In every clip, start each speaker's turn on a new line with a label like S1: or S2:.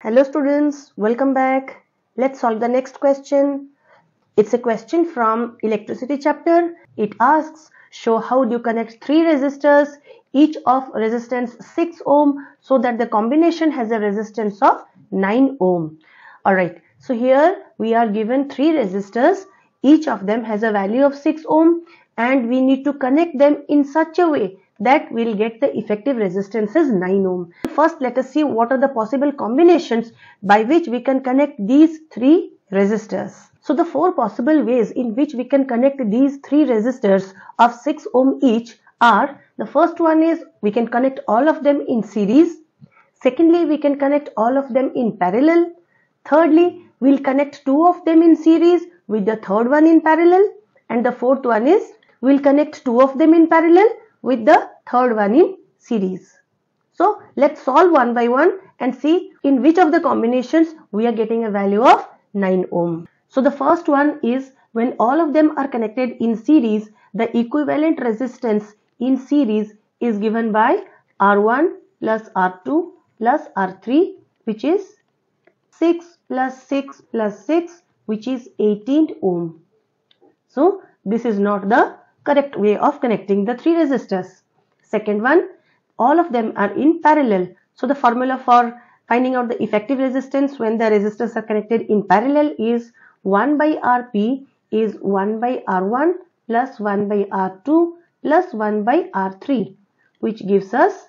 S1: Hello students, welcome back. Let's solve the next question. It's a question from electricity chapter. It asks, show how do you connect three resistors, each of resistance 6 ohm so that the combination has a resistance of 9 ohm. Alright, so here we are given three resistors. Each of them has a value of 6 ohm and we need to connect them in such a way that we'll get the effective resistance is 9 ohm. First let us see what are the possible combinations by which we can connect these three resistors. So the four possible ways in which we can connect these three resistors of 6 ohm each are the first one is we can connect all of them in series. Secondly we can connect all of them in parallel. Thirdly we'll connect two of them in series with the third one in parallel and the fourth one is we'll connect two of them in parallel with the third one in series. So let's solve one by one and see in which of the combinations we are getting a value of 9 ohm. So the first one is when all of them are connected in series, the equivalent resistance in series is given by R1 plus R2 plus R3 which is 6 plus 6 plus 6 which is 18 ohm. So this is not the correct way of connecting the three resistors. Second one, all of them are in parallel. So the formula for finding out the effective resistance when the resistors are connected in parallel is 1 by Rp is 1 by R1 plus 1 by R2 plus 1 by R3 which gives us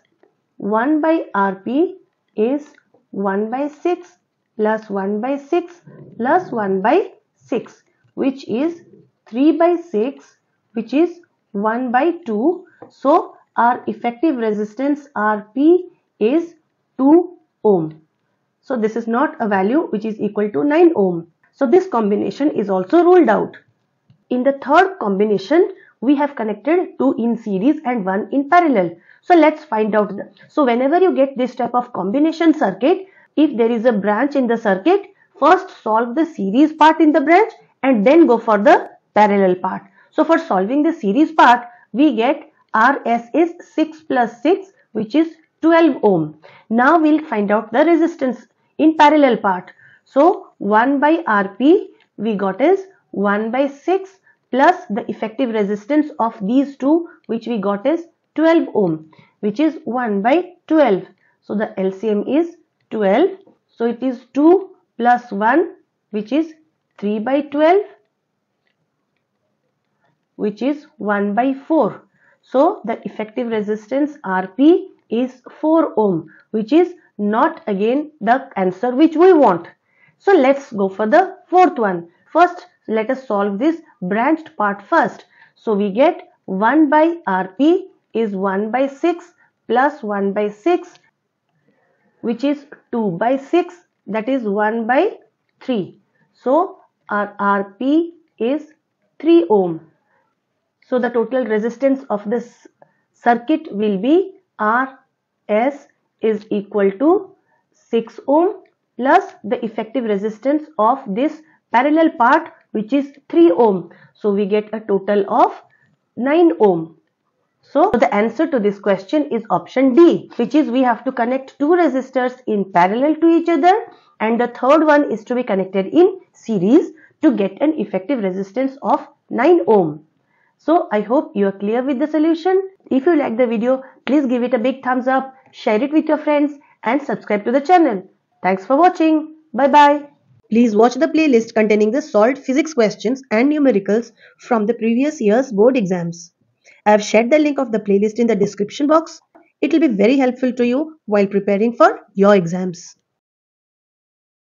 S1: 1 by Rp is 1 by 6 plus 1 by 6 plus 1 by 6 which is 3 by 6 which is 1 by 2. So our effective resistance Rp is 2 ohm. So this is not a value which is equal to 9 ohm. So this combination is also ruled out. In the third combination, we have connected two in series and one in parallel. So let's find out. The, so whenever you get this type of combination circuit, if there is a branch in the circuit, first solve the series part in the branch and then go for the parallel part. So for solving the series part, we get Rs is 6 plus 6 which is 12 ohm. Now we'll find out the resistance in parallel part. So 1 by Rp we got is 1 by 6 plus the effective resistance of these two which we got is 12 ohm which is 1 by 12. So the LCM is 12. So it is 2 plus 1 which is 3 by 12 which is 1 by 4. So the effective resistance Rp is 4 ohm which is not again the answer which we want. So let's go for the fourth one. First let us solve this branched part first. So we get 1 by Rp is 1 by 6 plus 1 by 6 which is 2 by 6 that is 1 by 3. So our Rp is 3 ohm. So the total resistance of this circuit will be Rs is equal to 6 ohm plus the effective resistance of this parallel part which is 3 ohm. So we get a total of 9 ohm. So the answer to this question is option D which is we have to connect two resistors in parallel to each other and the third one is to be connected in series to get an effective resistance of 9 ohm. So I hope you are clear with the solution. If you like the video, please give it a big thumbs up, share it with your friends and subscribe to the channel. Thanks for watching. Bye-bye. Please watch the playlist containing the solved physics questions and numericals from the previous year's board exams. I have shared the link of the playlist in the description box. It will be very helpful to you while preparing for your exams.